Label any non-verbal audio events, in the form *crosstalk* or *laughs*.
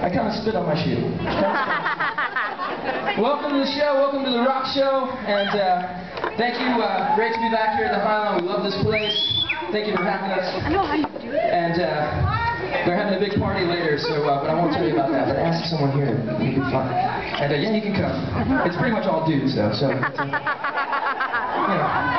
I kind of spit on my shoe. *laughs* welcome to the show. Welcome to the rock show. And uh, thank you. Uh, great to be back here in the Highline. We love this place. Thank you for having us. I know how you do it. And uh, they're having a big party later, so uh, but I won't tell you about that. But ask someone here. You can find. And uh, yeah, you can come. It's pretty much all dudes though. So. *laughs* You know.